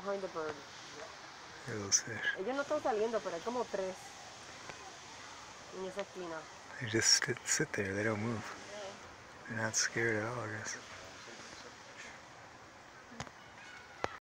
behind the bird. Those fish. Ellos no están saliendo, pero hay como tres en esa esquina. They just sit, sit there. They don't move. They're not scared at all, I guess.